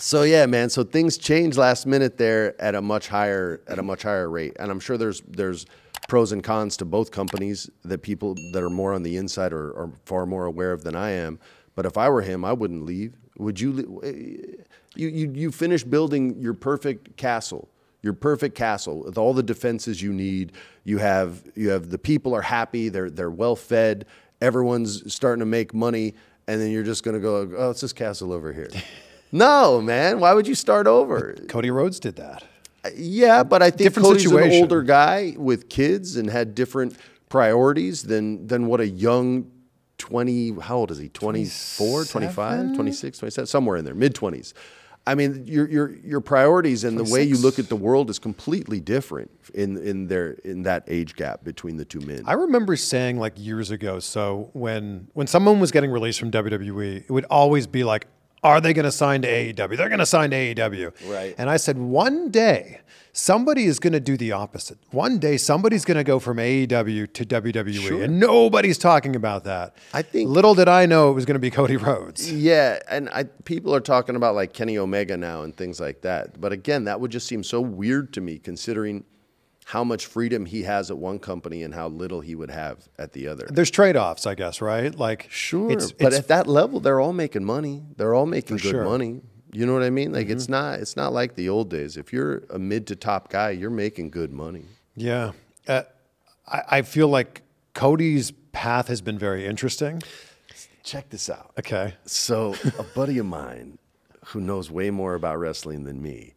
So yeah, man. So things change last minute there at a much higher at a much higher rate, and I'm sure there's there's pros and cons to both companies that people that are more on the inside are, are far more aware of than I am. But if I were him, I wouldn't leave. Would you? li- eh, You you you finish building your perfect castle, your perfect castle with all the defenses you need. You have you have the people are happy. They're they're well fed. Everyone's starting to make money, and then you're just gonna go. Oh, it's this castle over here. no, man. Why would you start over? Cody Rhodes did that. Uh, yeah, but I think Different Cody's situation. an older guy with kids and had different priorities than than what a young 20 how old is he 24 25 26 27 somewhere in there mid 20s I mean your your your priorities and the way you look at the world is completely different in in their in that age gap between the two men. I remember saying like years ago. So when when someone was getting released from WWE, it would always be like, "Are they going to sign to AEW? They're going to sign to AEW." Right. And I said, one day somebody is going to do the opposite. One day somebody's going to go from AEW to WWE, and nobody's talking about that. I think- little did I know it was going to be Cody Rhodes. Yeah, and I, people are talking about like Kenny Omega now and things like that. But again, that would just seem so weird to me considering how much freedom he has at one company and how little he would have at the other. There's trade-offs, I guess, right? Like Sure, it's, but it's at that level, they're all making money. They're all making good sure. Mm-hmm. money. You know what I mean? Like it's not it's not like the old days. If you're a mid to top guy, you're making good money. Yeah. Uh, I, I feel like Cody's path has been very interesting. Check this out. Okay. So a buddy of mine who knows way more about wrestling than me,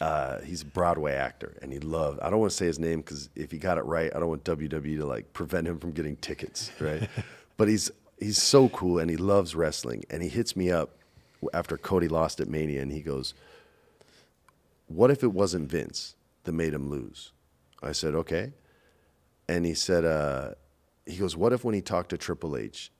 uh, he's a Broadway actor, and he loved. I don't want to say his name because if he got it right, I don't want WWE to like prevent him from getting tickets, right? but he's he's so cool, and he loves wrestling, and he hits me up after Cody lost at Mania, and he goes, "What if it wasn't Vince that made him lose?" I said, "Okay," and he said, uh, "He goes, what if when he talked to Triple H,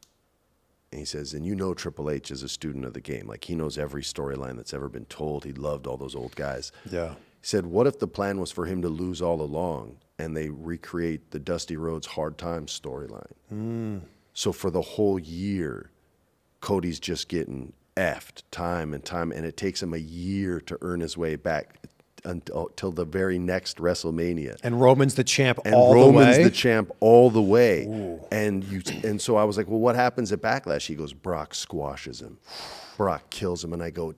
and he says, and you know Triple H is a student of the game. Like he knows every storyline that's ever been told. He loved all those old guys. Yeah. He said, what if the plan was for him to lose all along and they recreate the Dusty Rhodes Hard Times storyline? Mm. So for the whole year, Cody's just getting effed time and time, and it takes him a year to earn his way back until, the very next WrestleMania And Roman's the champ and all Roman's the way. Roman's the champ all the way. And you and so I was like, well, what happens at Backlash? He goes, Brock squashes him. Brock kills him, and I go,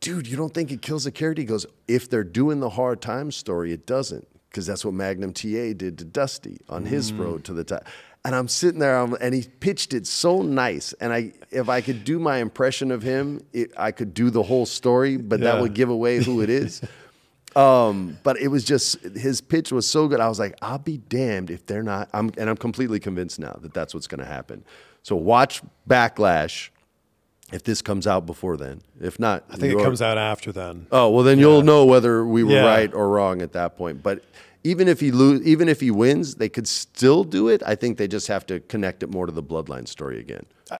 dude, you don't think it kills the character? He goes, if they're doing the hard time story, it doesn't, because that's what Magnum TA did to Dusty on his mm. road to the top. And I'm sitting there, I'm, and he pitched it so nice. And I, if I could do my impression of him, it, I could do the whole story, but Yeah. that would give away who it is. Um, but it was just his pitch was so good. I was like, I'll be damned if they're not. I'm, and I'm completely convinced now that that's what's going to happen. So watch Backlash. If this comes out before then, if not, I think it comes out after then. Oh well, then you'll know whether we were Yeah. right or wrong at that point. But even if he lose, even if he wins, they could still do it. I think they just have to connect it more to the bloodline story again.